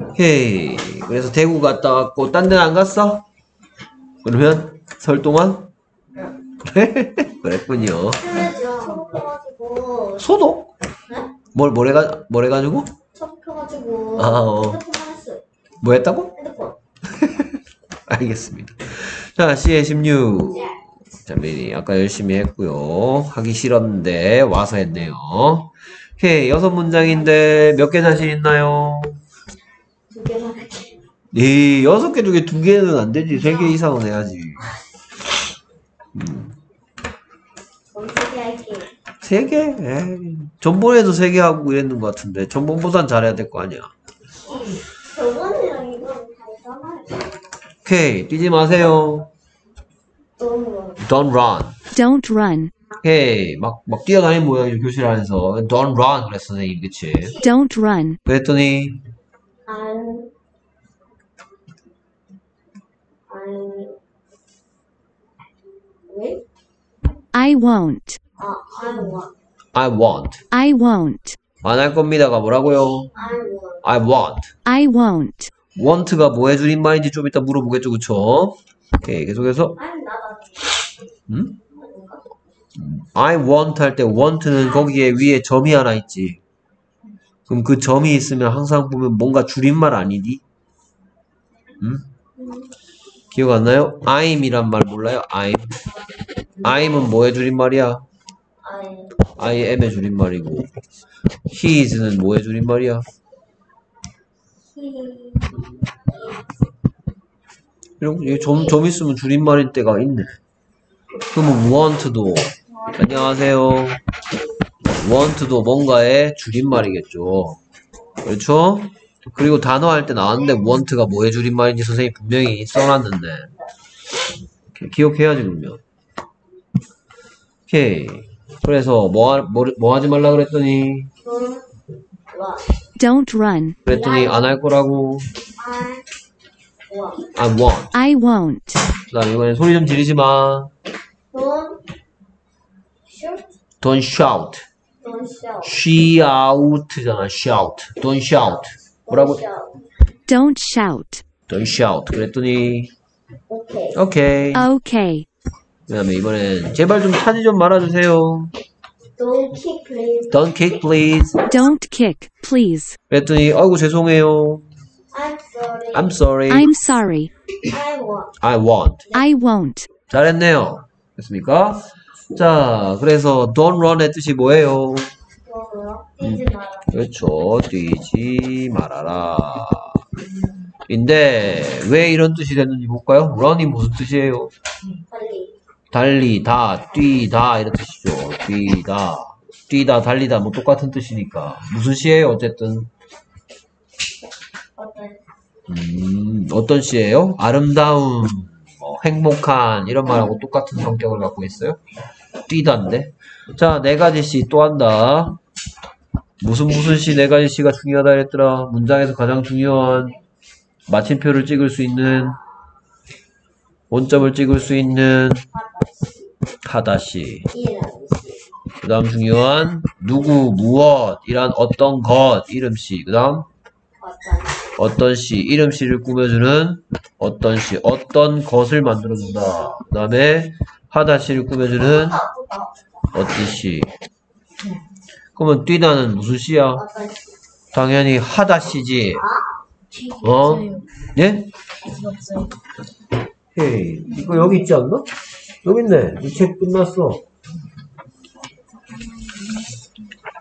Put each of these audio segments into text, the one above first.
오케이. 그래서 대구 갔다 왔고, 딴 데는 안 갔어? 그러면, 설 동안? 그랬군요. 쳐 펴가지고 소독? 네? 뭘, 뭘 해가, 뭘 해가지고? 쳐 펴가지고 아, 어. 뭐 했다고? 핸드폰. 알겠습니다. 자, C의 16. 자, 미리 아까 열심히 했고요. 하기 싫었는데 와서 했네요. 오케이, 여섯 문장인데 몇 개 자신 있나요? 이 여섯 개 중에 두 개는 안 되지. 세 개 이상은 해야지. 할게. 세 개? 에이, 전번에도 세 개 하고 이랬는 것 같은데 전번보단 잘해야 될 거 아니야. 저번이랑 이거는 다르잖아요. 오케이, 뛰지 마세요. Don't run. Don't run. 오케이, 막, 막 뛰어다니는 모양이죠, 교실 안에서. Don't run. 그랬어, 선생님, 그치? Don't run. 그랬더니, 안, 안, I won't. 아, I want, I won't. 안 할 겁니다가 뭐라고요? I want. I won't. want가 뭐의 줄임말인지 좀 이따 물어보겠죠, 그쵸? 오케이, 계속해서, I'm not. 음? I want 할 때 want는 거기에 위에 점이 하나 있지. 그럼 그 점이 있으면 항상 보면 뭔가 줄임말 아니니? 음? 기억 안 나요? I'm이란 말 몰라요? I'm. I'm은 뭐의 줄임말이야? I, I am의 줄임말이고. He is는 뭐의 줄임말이야? he, 이런 거, 점, 점 있으면 줄임말일 때가 있네. 그러면 want도, 안녕하세요. want도 뭔가의 줄임말이겠죠. 그렇죠? 그리고 단어 할 때 나왔는데 want가 뭐의 줄임말인지 선생님이 분명히 써놨는데. 기억해야지, 그러면. 오케이. 그래서 뭐, 하, 뭐, 뭐 하지 말라 그랬더니, don't, run. 그랬더니 안 할 거라고. I want. I won't. 그 다음 이번엔 소리 좀 지르지 마. Don't shoot. Don't shout. Don't shout. shout잖아, shout. Don't shout. 뭐라고? Don't shout. Don't shout. 그랬더니, Okay. 오케이. Okay. 그 다음에 이번엔, 제발 좀 차지 좀 말아주세요. Don't kick, please. Don't kick, please. Don't kick, please. 그랬더니, 아이고, 죄송해요. I'm sorry. I'm sorry. I'm sorry. I want. I won't. 잘했네요. 됐습니까? 자, 그래서, don't run의 뜻이 뭐예요? 뛰지 마라. 그렇죠. 뛰지 말아라. 인데, 왜 이런 뜻이 됐는지 볼까요? run이 무슨 뜻이에요? 달리다, 뛰다 이런 뜻이죠. 뛰다, 뛰다, 달리다 뭐 똑같은 뜻이니까 무슨 시예요? 어쨌든 음, 어떤 시예요? 아름다운, 뭐, 행복한 이런 말하고 똑같은 성격을 갖고 있어요. 뛰다인데. 자, 네 가지 시 또 한다. 무슨 무슨 시 네 가지 시가 중요하다 그랬더라. 문장에서 가장 중요한 마침표를 찍을 수 있는 원점을 찍을 수 있는 하다시. 시. 그 다음 중요한 누구, 무엇, 이란 어떤 것, 이름씨. 그 다음 어떤 시, 이름씨를 꾸며주는 어떤 시, 어떤 것을 만들어준다. 그 다음에 하다시를 꾸며주는 어떤 시. 그러면 뛰다는 무슨 시야? 당연히 하다시지. 어? 예? 헤이, 이거 여기 있지 않나? 여기 있네. 이 책 끝났어.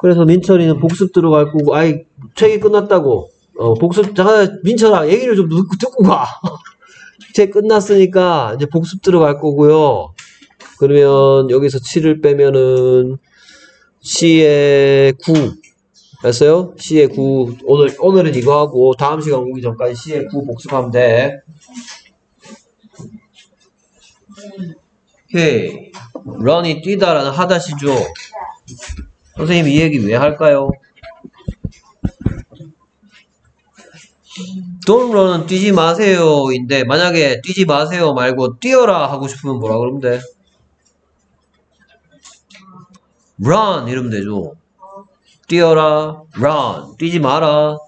그래서 민철이는 복습 들어갈 거고, 아이, 책이 끝났다고. 어, 복습, 잠깐, 민철아, 얘기를 좀 듣고, 듣고 가. 책 끝났으니까, 이제 복습 들어갈 거고요. 그러면, 여기서 7을 빼면은, C의 9. 됐어요? C의 9. 오늘, 오늘은 이거 하고, 다음 시간 오기 전까지 C의 9 복습하면 돼. 오케이. run이 뛰다라는 하다시죠. 선생님이 이 얘기 왜 할까요? don't run은 뛰지 마세요 인데 만약에 뛰지 마세요 말고 뛰어라 하고 싶으면 뭐라 그러면 돼? run 이러면 되죠. 뛰어라, run. 뛰지 마라.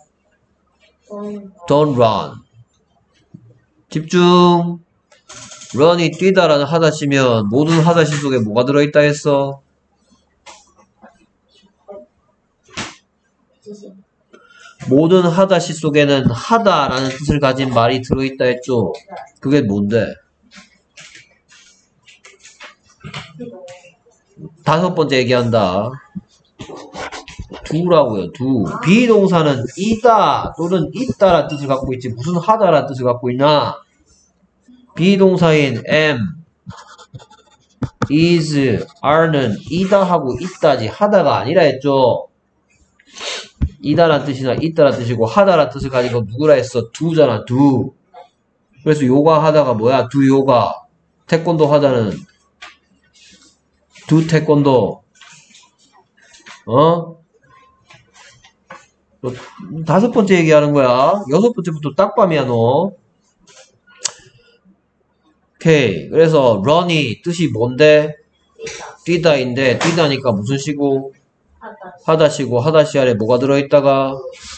돈 Don't run. 집중. Run이 뛰다라는 하다시면 모든 하다시 속에 뭐가 들어있다 했어? 모든 하다시 속에는 하다라는 뜻을 가진 말이 들어있다 했죠? 그게 뭔데? 다섯 번째 얘기한다. 두라고요, 두. 비동사는 이다 또는 있다라는 뜻을 갖고 있지 무슨 하다라는 뜻을 갖고 있나? 비동사인 am, is, are는 이다 하고 있다지 하다가 아니라 했죠. 이다란 뜻이나 있다란 뜻이고 하다란 뜻을 건 누구라 했어? 두잖아, 두. 그래서 요가 하다가 뭐야? 두 요가. 태권도 하다는 두 태권도. 어? 너 다섯 번째 얘기하는 거야. 여섯 번째부터 딱밤이야, 너. 오케이. 그래서 run이 뜻이 뭔데? 뛰다 뛰다인데 뛰다니까 무슨 시고? 하다 하다시고 하다시 아래 뭐가 들어있다가?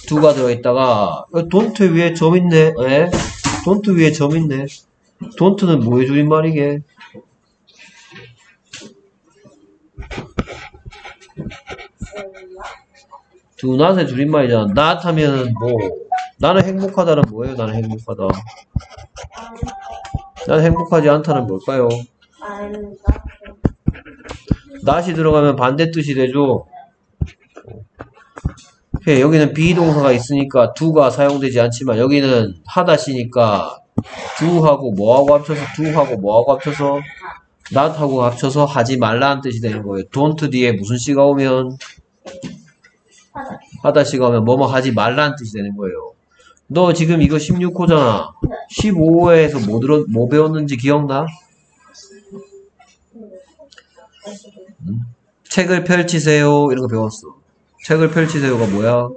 두가 들어있다가. 돈트 위에 점 있네. 에? 돈트 위에 점 있네. 돈트는 뭐의 줄임말이게? 셀라 두 낫의 줄임말이잖아. 낫 하면은 뭐? 나는 행복하다는 뭐예요? 나는 행복하다 나는 행복하지 않다는 뭘까요 낫이 들어가면 반대 뜻이 되죠 오케이, 여기는 비동사가 있으니까 두가 사용되지 않지만 여기는 하다시니까 두하고 뭐하고 합쳐서 두하고 뭐하고 합쳐서 not하고 합쳐서 하지 말라는 뜻이 되는 거예요. don't 뒤에 무슨 시가 오면 하다 하다시가 오면 뭐뭐 하지 말라는 뜻이 되는 거예요. 너 지금 이거 16호잖아. 15호에서 뭐 들어 뭐 배웠는지 기억나? 책을 펼치세요 이런 거 배웠어. 책을 펼치세요가 뭐야?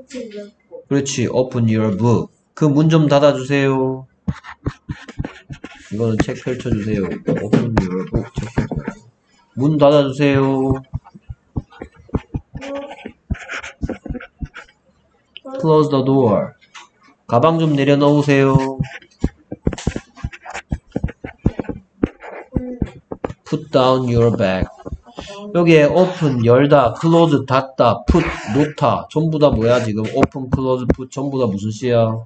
그렇지. Open your book. 그 문 좀 닫아주세요. 이거는 책 펼쳐주세요. Open your book. 책 펼쳐주세요. 문 닫아주세요. Close the. 가방 좀 내려놓으세요. Put down your bag. 여기에 open 열다, close 닫다, put 놓다 전부 다 뭐야 지금 open, close, put 전부 다 무슨 시야?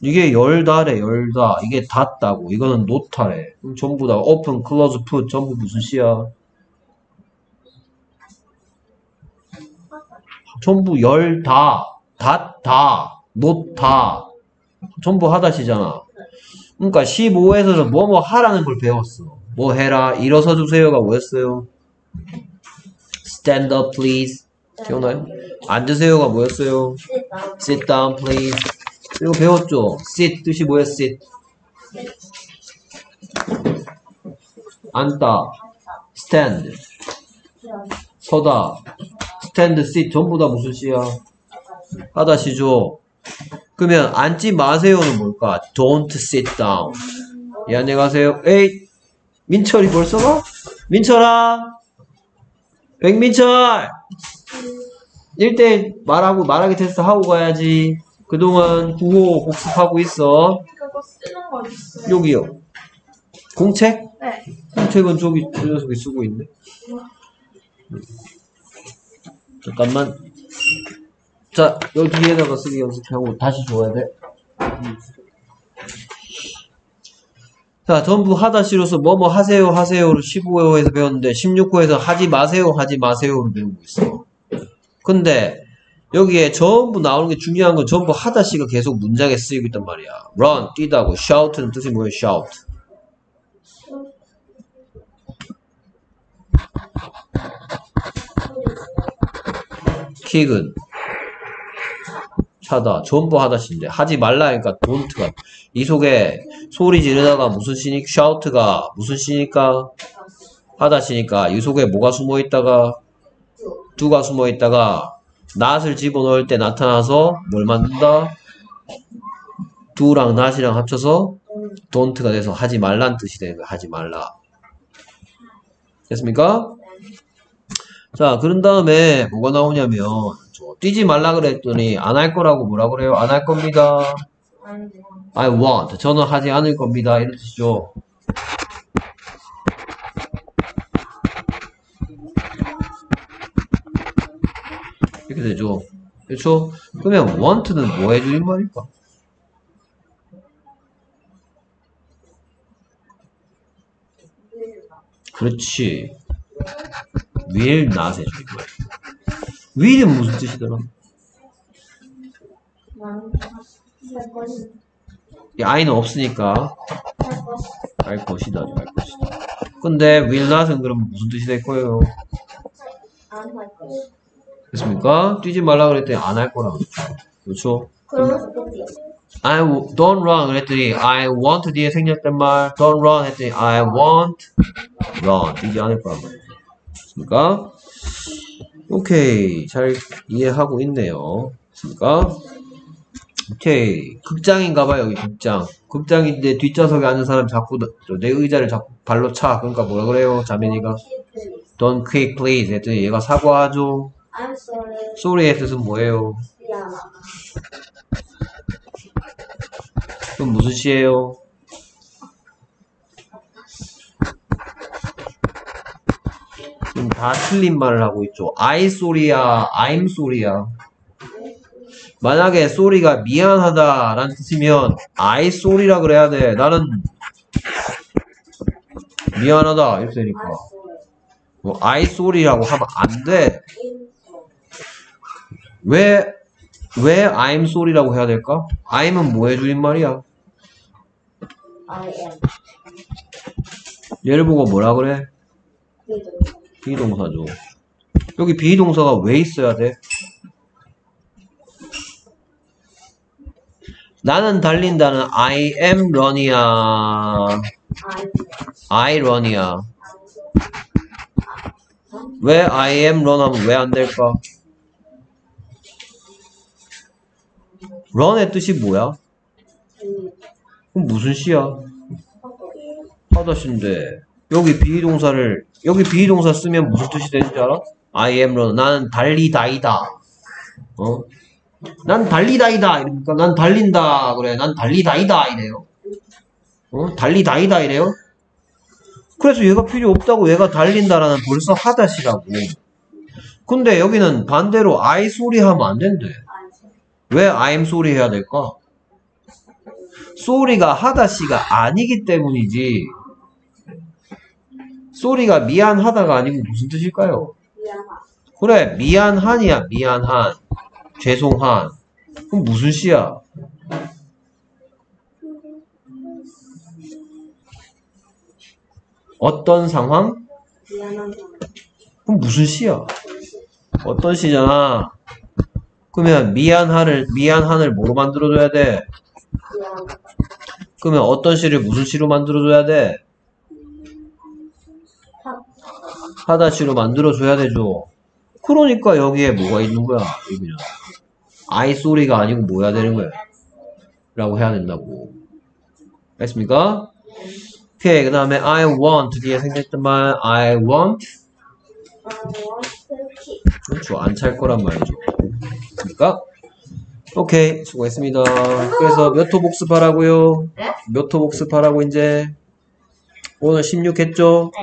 이게 열다래 열다 이게 닫다고 이거는 놓다래 전부 다 open, close, put 전부 무슨 시야? 전부 열다, 닫다, 놓다 전부 하다시잖아. 그러니까 15에서는 뭐뭐 하라는 걸 배웠어. 뭐 해라, 일어서 주세요가 뭐였어요? Stand up, please. 기억나요? 앉으세요가 뭐였어요? Sit down, please. 이거 배웠죠? Sit 뜻이 뭐야? Sit. 앉다. Stand. 서다. Stand, sit 전부 다 무슨 시야? 하다 시죠. 그러면 앉지 마세요는 뭘까? Don't sit down. 예, 안녕하세요. 에이, 민철이 벌써 가? 민철아! 백민철! 1대 말하고, 말하기 테스트 하고 가야지. 그동안 구호 복습하고 있어. 여기요. 공책? 네 공책은 저기, 저 녀석이 쓰고 있네. 잠깐만. 자, 여기에다가 쓰기 연습하고 다시 줘야 돼. 자, 전부 하다시로서 뭐뭐 하세요, 하세요를 15호에서 배웠는데 16호에서 하지 마세요, 하지 마세요를 배우고 있어. 근데 여기에 전부 나오는 게 중요한 건 전부 하다시가 계속 문장에 쓰이고 있단 말이야. run, 뛰다고, shout는 뜻이 뭐예요, shout. 킥은 차다 전부 하다시인데 하지 말라니까 don't가 이 속에 소리 지르다가 무슨 시니 shout가 무슨 시니까 하다시니까 이 속에 뭐가 숨어 있다가 두가 숨어 있다가 낫을 집어넣을 때 나타나서 뭘 만든다? 두랑 낫이랑 합쳐서 don't가 돼서 하지 말란 뜻이 되는 거야. 하지 말라. 됐습니까? 자, 그런 다음에 뭐가 나오냐면. 뛰지 말라 그랬더니 안 할 거라고 뭐라 그래요? 안 할 겁니다. 안 I want. 저는 하지 않을 겁니다. 이런 뜻이죠. 이렇게 되죠. 그렇죠? 그러면 want는 뭐 해주는 말일까? 그렇지. Will not 해주는 말. will은 무슨 뜻이더라? 이 i는 없으니까 할 것이 할 것이다, 할 것이다. 근데 will not은 그럼 무슨 뜻이 될 거예요? 안할 것이 됐습니까? 뛰지 말라 그랬더니 안 할 거라. 그렇죠? I don't run 그랬더니 I want 뒤에 생략된 말 don't run 했더니 I want run 뛰지 않을 거란 말이죠. 됐습니까? 오케이 잘 이해하고 있네요. 됐습니까? 오케이 극장인가봐 여기 극장 극장인데 뒷좌석에 앉은 사람 자꾸 너- 내 의자를 자꾸 발로 차 그러니까 뭐라 그래요 자민이가 don't quick please 했더니 얘가 사과하죠 I'm sorry sorry의 뜻은 뭐예요? 그럼 무슨 시예요? 다 틀린 말을 하고 있죠. I sorry야, I'm sorry야. 만약에 sorry가 미안하다라는 뜻이면 I sorry라 그래야 돼. 나는 미안하다 이렇게 되니까. 뭐 I sorry라고 하면 안 돼. 왜, 왜 I'm sorry라고 해야 될까? I'은 뭐 해주는 말이야? 얘를 보고 뭐라 그래? 비동사죠. 여기 비동사가 왜 있어야 돼? 나는 달린다는 I am run이야. I run이야. 왜 I am run 하면 왜 안 될까? run의 뜻이 뭐야? 그럼 무슨 시야? 하다시인데 여기 비동사를 여기 비동사 쓰면 무슨 뜻이 되는지 알아? I am run 나는 달리다이다 어? 난 달리다이다 이러니까 난 달린다 그래 난 달리다이다 이래요 어? 달리다이다 이래요 그래서 얘가 필요 없다고 얘가 달린다라는 벌써 하다시라고 근데 여기는 반대로 I 소리 하면 안 된대 왜 I'm sorry 해야 될까? 소리가 하다시가 아니기 때문이지. 소리가 미안하다가 아니고 무슨 뜻일까요? 미안하다 그래, 미안한이야, 미안한. 죄송한. 그럼 무슨 시야? 어떤 상황? 미안한 그럼 무슨 시야? 어떤 시잖아. 그러면 미안한을, 미안한을 뭐로 만들어줘야 돼? 그러면 어떤 시를 무슨 시로 만들어줘야 돼? 하다시로 만들어줘야 되죠. 그러니까 여기에 뭐가 있는 거야? 이거냐. I 소리가 아니고 뭐 해야 되는 거야? 라고 해야 된다고. 알겠습니까? 오케이. 그 다음에 I want 뒤에 생겼던 말 I want 그렇죠. 안 찰 거란 말이죠. 그러니까 오케이. 수고했습니다. 그래서 몇 호 복습하라고요? 네? 몇호 복습하라고 이제 오늘 16 했죠?